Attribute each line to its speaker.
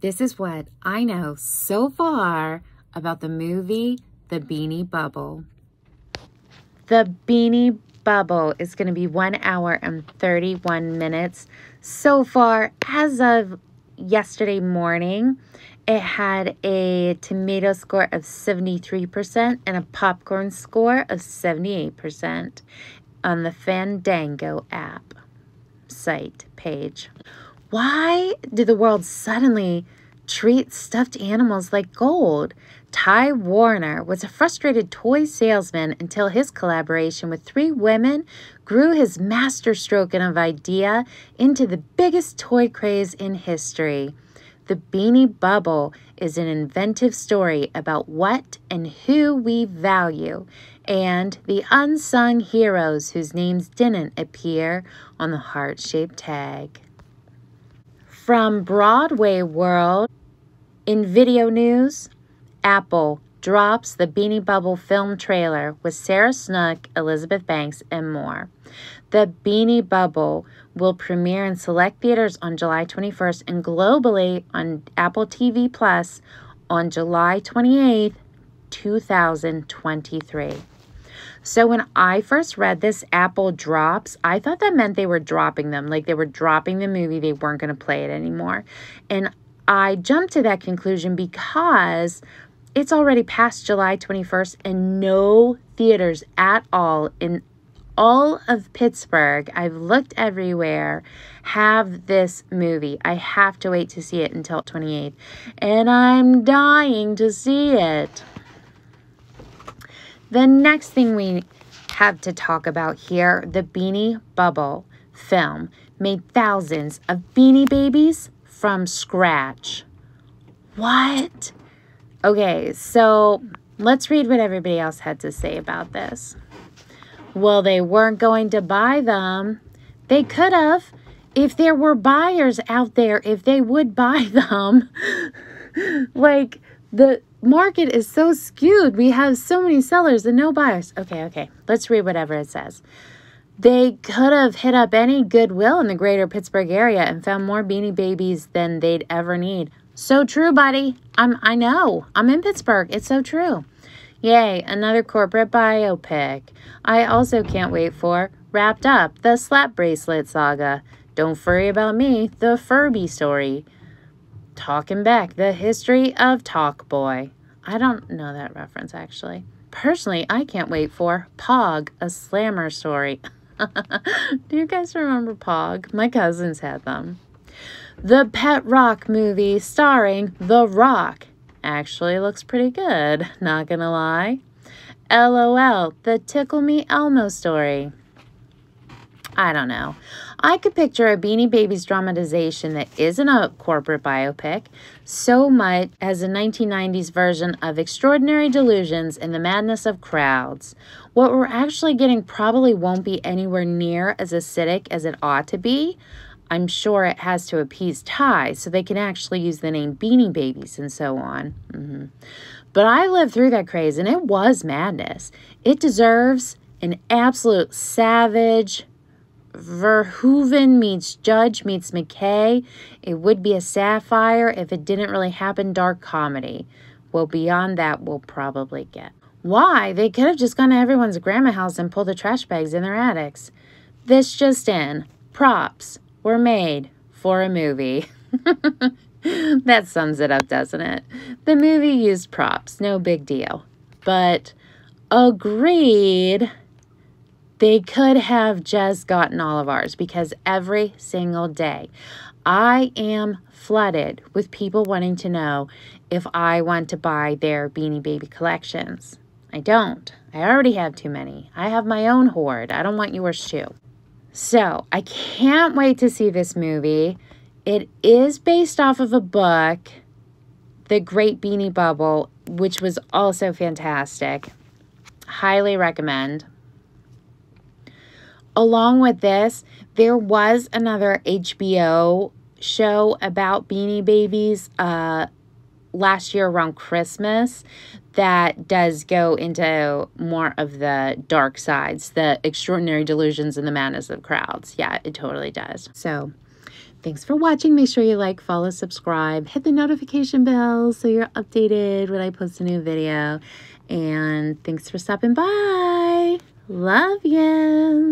Speaker 1: This is what I know so far about the movie The Beanie Bubble. The Beanie Bubble is going to be one hour and 31 minutes. So far, as of yesterday morning, it had a tomato score of 73% and a popcorn score of 78% on the Fandango app site page. Why did the world suddenly treat stuffed animals like gold? Ty Warner was a frustrated toy salesman until his collaboration with three women grew his masterstroke of idea into the biggest toy craze in history. The Beanie Bubble is an inventive story about what and who we value and the unsung heroes whose names didn't appear on the heart shaped tag. From Broadway World, in video news, Apple drops the Beanie Bubble film trailer with Sarah Snook, Elizabeth Banks, and more. The Beanie Bubble will premiere in select theaters on July 21st and globally on Apple TV Plus on July 28th, 2023. So when I first read this Apple drops, I thought that meant they were dropping them, like they were dropping the movie, they weren't going to play it anymore. And I jumped to that conclusion because it's already past July 21st and no theaters at all in all of Pittsburgh, I've looked everywhere, have this movie. I have to wait to see it until 28th. And I'm dying to see it. The next thing we have to talk about here the Beanie Bubble film made thousands of beanie babies from scratch. What? Okay, so let's read what everybody else had to say about this. Well, they weren't going to buy them. They could have. If there were buyers out there, if they would buy them. like, the market is so skewed. We have so many sellers and no buyers. Okay, okay. Let's read whatever it says. They could have hit up any Goodwill in the greater Pittsburgh area and found more beanie babies than they'd ever need. So true, buddy. I'm I know. I'm in Pittsburgh. It's so true. Yay, another corporate biopic. I also can't wait for Wrapped Up, the slap bracelet saga. Don't worry about me, the Furby story. Talking Back, the history of Talkboy. I don't know that reference actually. Personally, I can't wait for Pog, a slammer story. Do you guys remember Pog? My cousins had them. The Pet Rock movie starring The Rock actually looks pretty good, not gonna lie. LOL, the Tickle Me Elmo story. I don't know. I could picture a Beanie Babies dramatization that isn't a corporate biopic so much as a 1990s version of Extraordinary Delusions and the Madness of Crowds. What we're actually getting probably won't be anywhere near as acidic as it ought to be. I'm sure it has to appease Ty so they can actually use the name Beanie Babies and so on. Mm-hmm. But I lived through that craze and it was madness. It deserves an absolute savage, Verhoeven meets Judge meets McKay. It would be a sapphire if it didn't really happen dark comedy. Well, beyond that, we'll probably get. Why? They could have just gone to everyone's grandma house and pulled the trash bags in their attics. This just in. Props were made for a movie. that sums it up, doesn't it? The movie used props, no big deal. But agreed they could have just gotten all of ours because every single day I am flooded with people wanting to know if I want to buy their Beanie Baby collections. I don't. I already have too many. I have my own hoard. I don't want yours too. So I can't wait to see this movie. It is based off of a book, The Great Beanie Bubble, which was also fantastic. Highly recommend. Along with this, there was another HBO show about Beanie Babies uh, last year around Christmas that does go into more of the dark sides, the extraordinary delusions and the madness of crowds. Yeah, it totally does. So, Thanks for watching. Make sure you like, follow, subscribe, hit the notification bell so you're updated when I post a new video. And thanks for stopping by. Love yous.